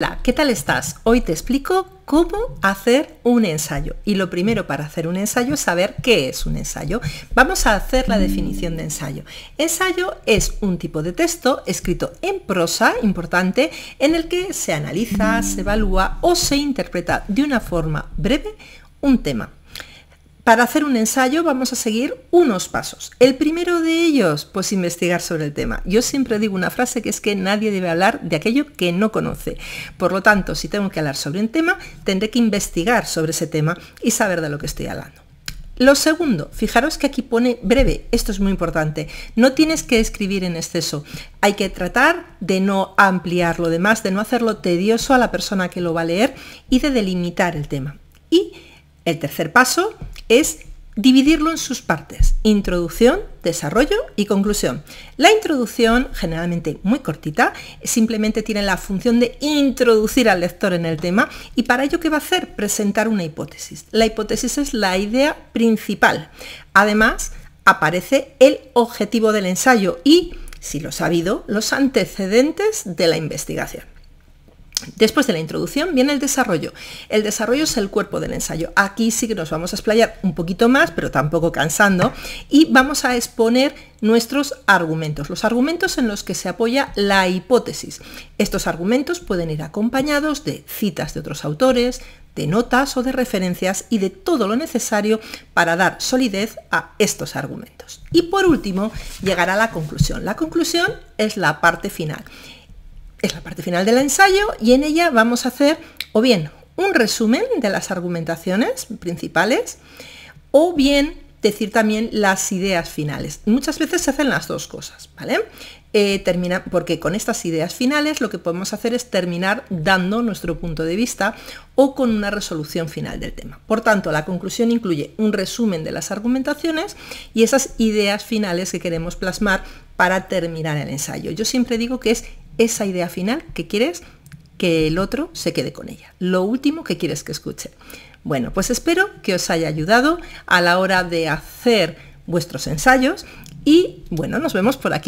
Hola, ¿qué tal estás? Hoy te explico cómo hacer un ensayo. Y lo primero para hacer un ensayo es saber qué es un ensayo. Vamos a hacer la definición de ensayo. Ensayo es un tipo de texto escrito en prosa, importante, en el que se analiza, se evalúa o se interpreta de una forma breve un tema. Para hacer un ensayo vamos a seguir unos pasos. El primero de ellos, pues investigar sobre el tema. Yo siempre digo una frase que es que nadie debe hablar de aquello que no conoce. Por lo tanto, si tengo que hablar sobre un tema, tendré que investigar sobre ese tema y saber de lo que estoy hablando. Lo segundo, fijaros que aquí pone breve, esto es muy importante, no tienes que escribir en exceso, hay que tratar de no ampliar lo demás, de no hacerlo tedioso a la persona que lo va a leer y de delimitar el tema. Y el tercer paso es dividirlo en sus partes, introducción, desarrollo y conclusión. La introducción, generalmente muy cortita, simplemente tiene la función de introducir al lector en el tema y para ello ¿qué va a hacer? Presentar una hipótesis. La hipótesis es la idea principal. Además, aparece el objetivo del ensayo y, si lo ha habido, los antecedentes de la investigación. Después de la introducción viene el desarrollo. El desarrollo es el cuerpo del ensayo. Aquí sí que nos vamos a explayar un poquito más, pero tampoco cansando, y vamos a exponer nuestros argumentos, los argumentos en los que se apoya la hipótesis. Estos argumentos pueden ir acompañados de citas de otros autores, de notas o de referencias y de todo lo necesario para dar solidez a estos argumentos. Y por último, llegará la conclusión. La conclusión es la parte final es la parte final del ensayo y en ella vamos a hacer o bien un resumen de las argumentaciones principales o bien decir también las ideas finales. Muchas veces se hacen las dos cosas, ¿vale? Eh, termina, porque con estas ideas finales lo que podemos hacer es terminar dando nuestro punto de vista o con una resolución final del tema. Por tanto, la conclusión incluye un resumen de las argumentaciones y esas ideas finales que queremos plasmar para terminar el ensayo. Yo siempre digo que es esa idea final que quieres que el otro se quede con ella. Lo último que quieres que escuche. Bueno, pues espero que os haya ayudado a la hora de hacer vuestros ensayos y bueno, nos vemos por aquí.